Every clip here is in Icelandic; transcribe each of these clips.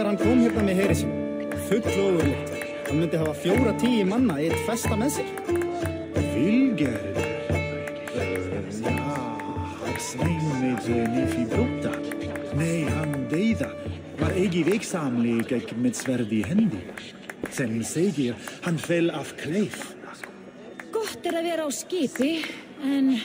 Þegar hann kom hérna með heri sín. Full ofurleitt. Hann myndi hafa fjóra tíu manna í eitt festa með sér. Vilgerður? Ja, Sveinmeitur Nifi Bróta. Nei, hann deyða. Var ekki veiksamleg með sverði hendi. Sem segir, hann fell af kleif. Gott er að vera á skipi, en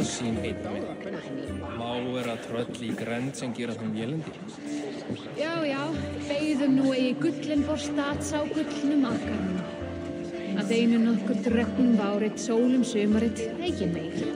Og Olsín einnig. Má vera tröll í grend sem gera þeim vélendi. Já, já, beigðum nú eigi gullin bor stats á gullnum akkarnum. Að einu nokkur drögnum várit sólum sömarit reygin meir.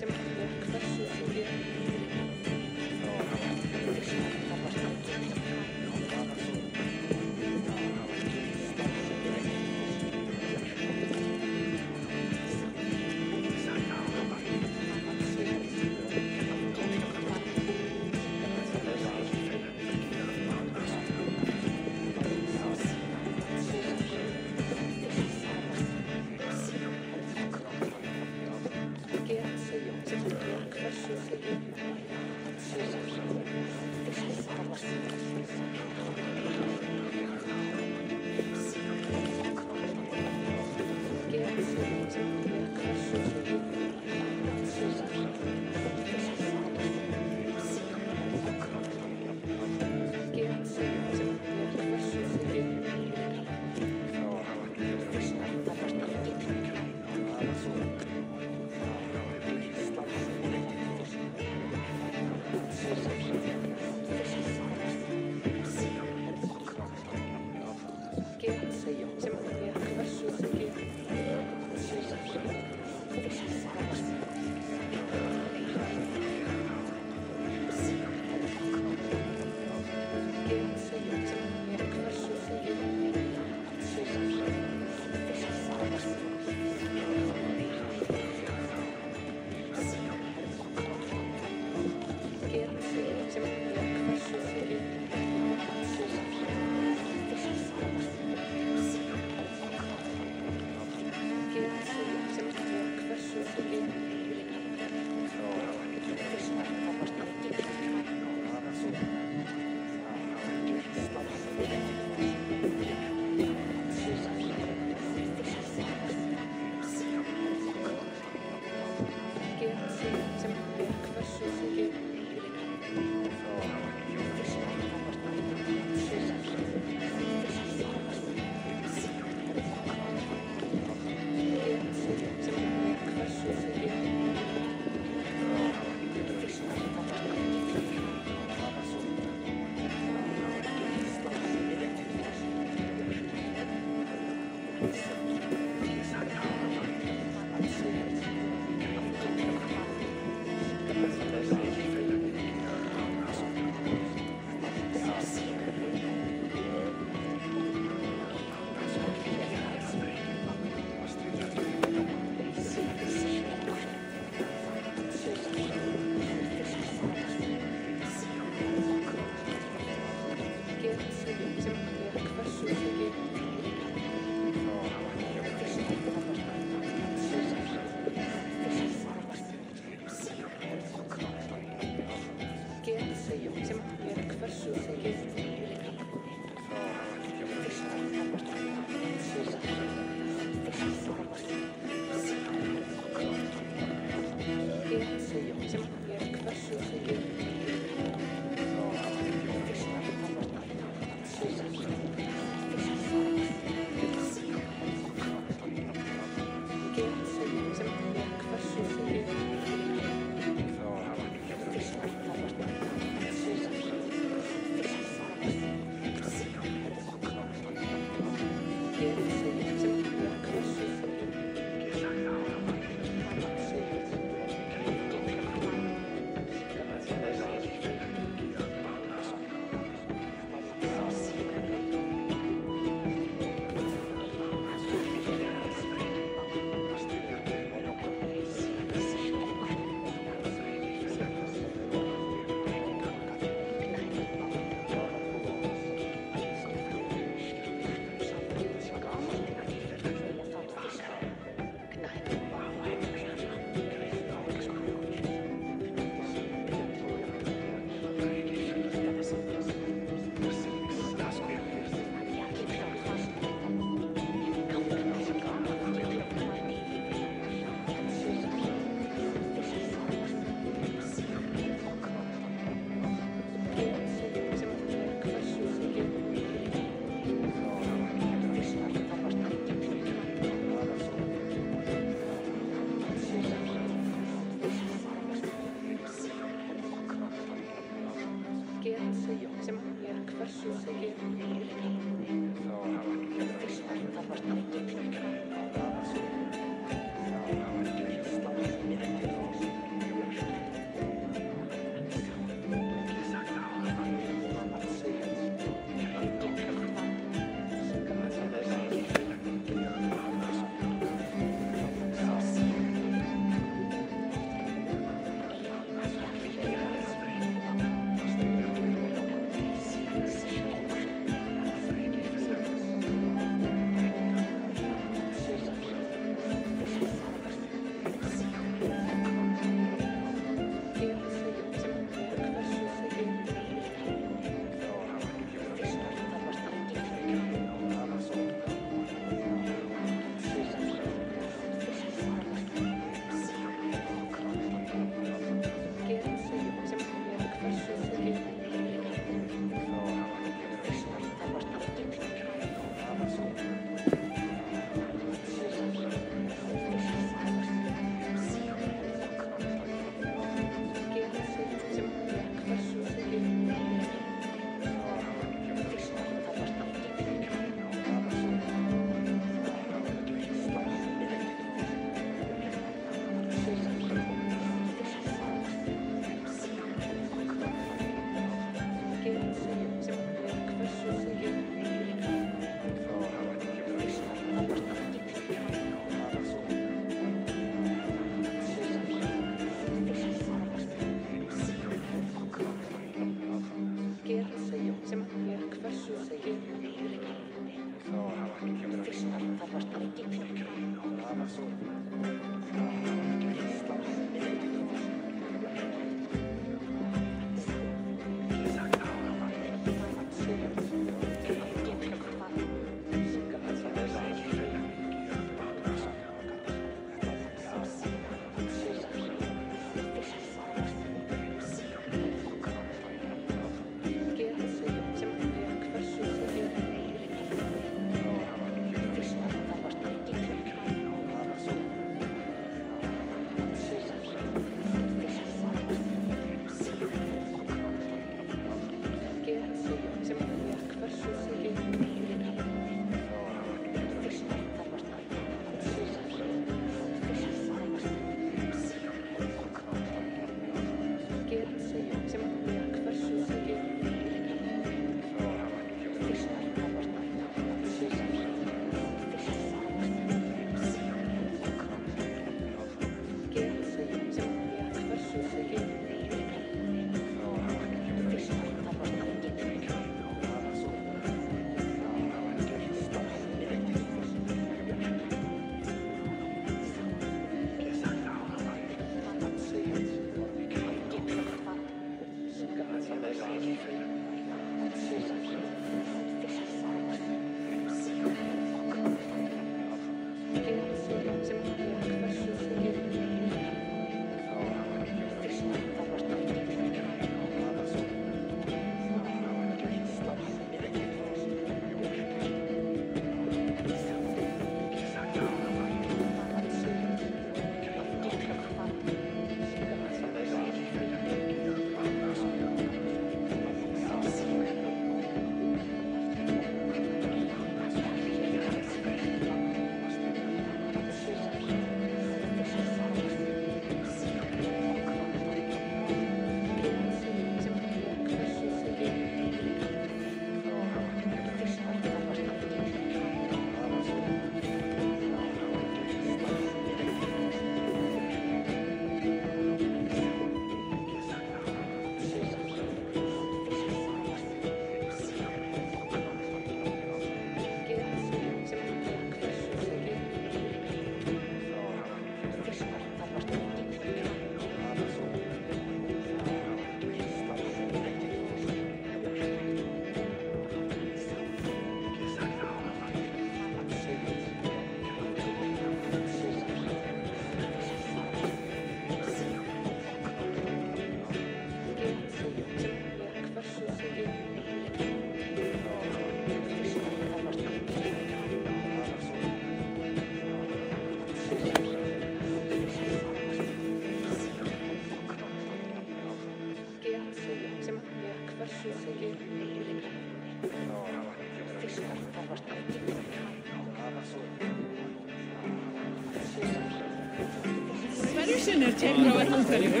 Hverju sinni er tekur á verðanferðinu,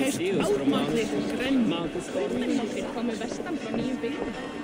heist álmatli grenn. Kaupmennmáttir komu vestan frá nýjum byggðum. Leita, já.